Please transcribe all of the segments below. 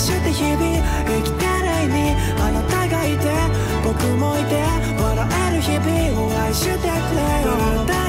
して日々生きてる意味あなたがいて僕もいて笑える日々を愛してくれよ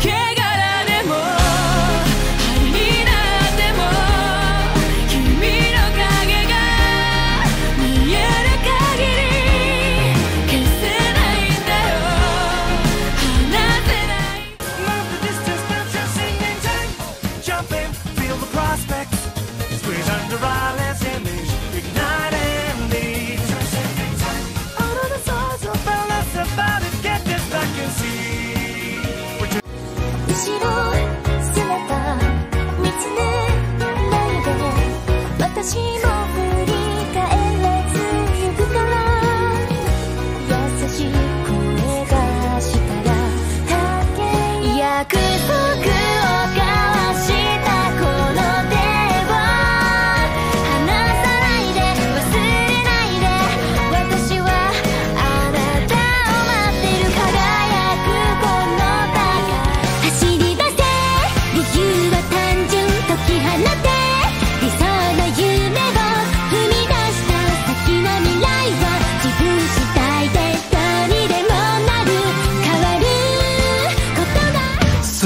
け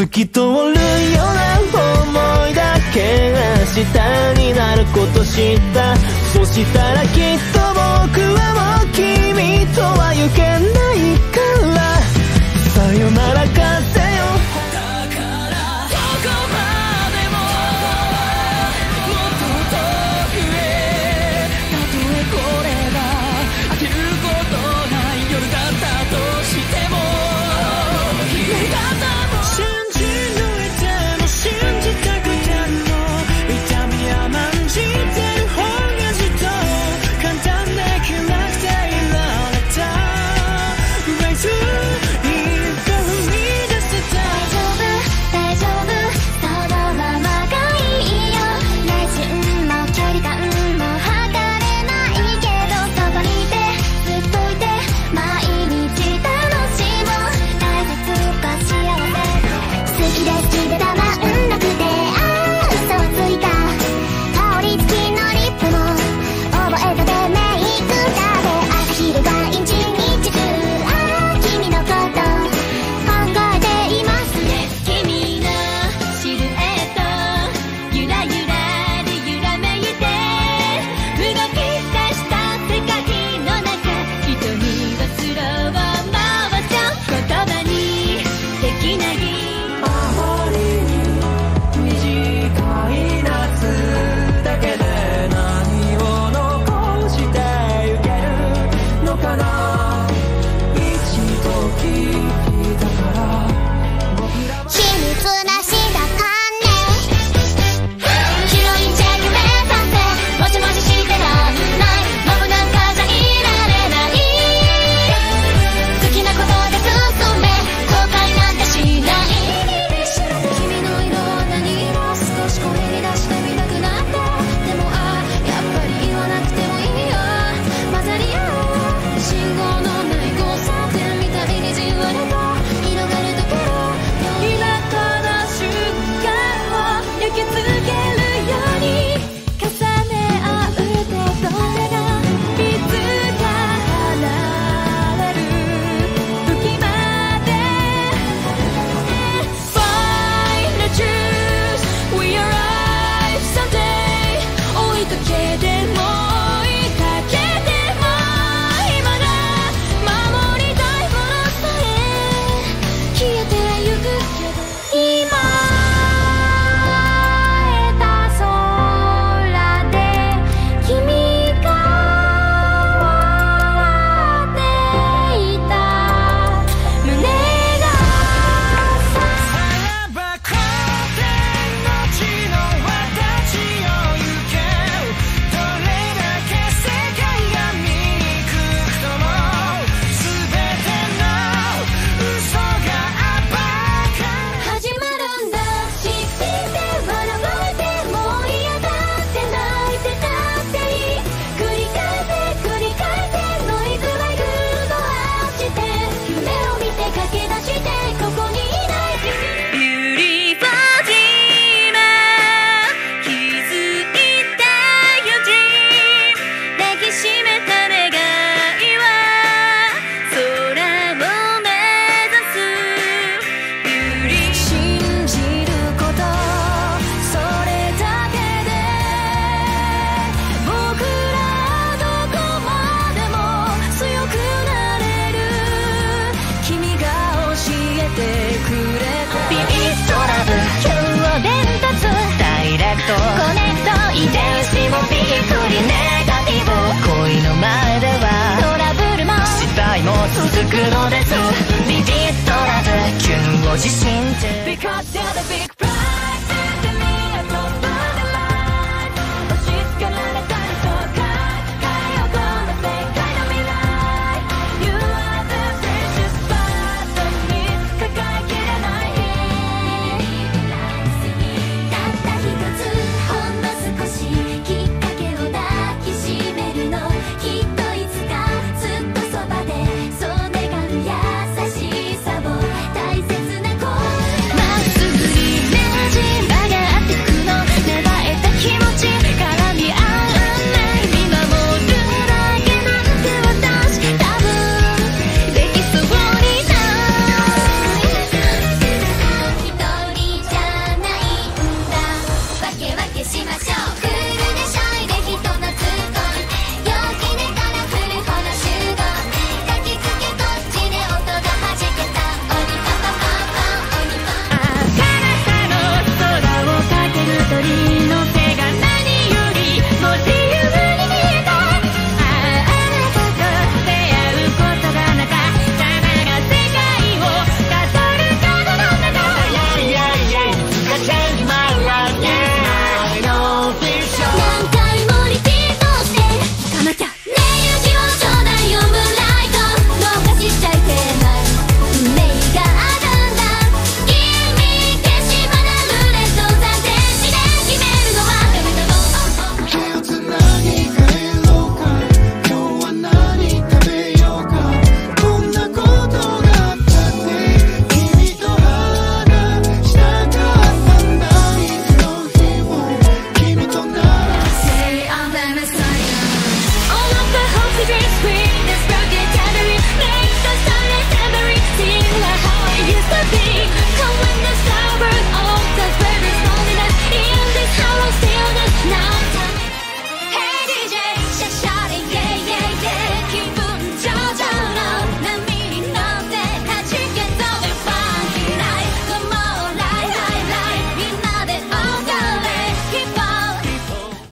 透き通るような思いだけが下になること知った。そしたらきっと僕はもう君とは行けないから。さよならか Because they're the